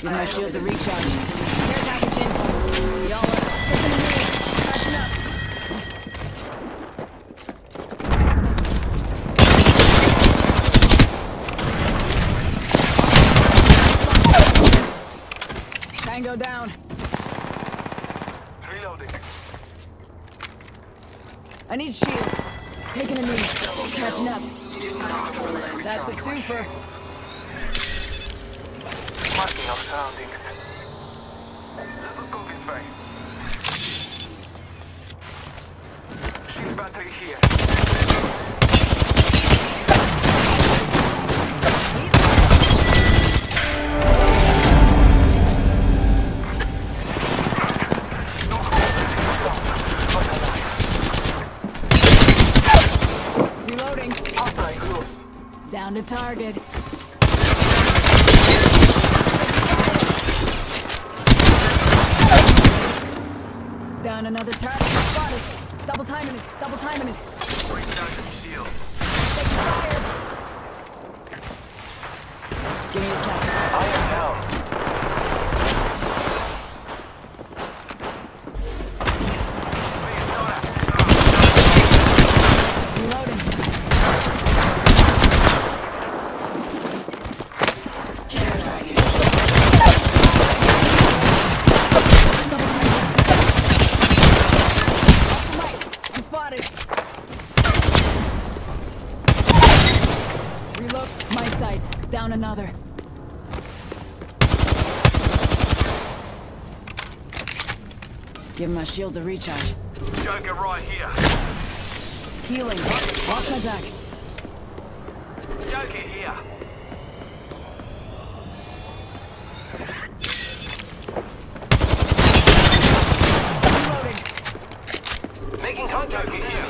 Give my shields a recharge. Care package in. Y'all are flipping down. Reloading. I need shields. Taking a knee. Double Catching up. That's a twofer. Our surroundings. Let us go this way. Shield battery here. Reloading. Hostile close. Down to target. Down another target. Spotted. Double timing it. Double timing it. Recharging shield. Taking fire. Give me a sec. I am down. Please, Nora. Reloading. Off the mic. I'm spotted. Reload. My sights. Down another. Give my shields a recharge. Joker right here. Healing. Walk my back. Joker here. Reloading. Making contact here.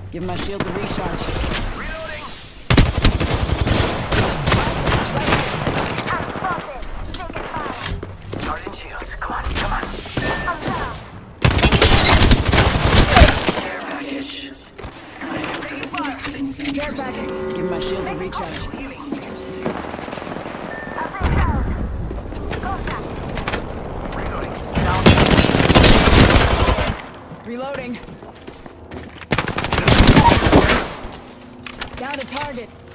this makes things Care packet. Give my shields a recharge. I've been down. Contact. Reloading. Reloading. Down to target.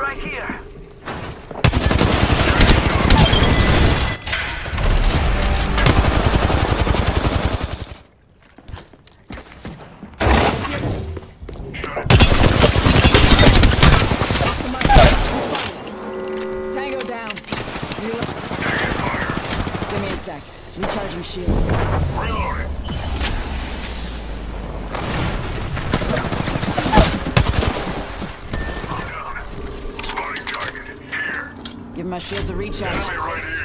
Right here. My shields a recharge. Enemy right here.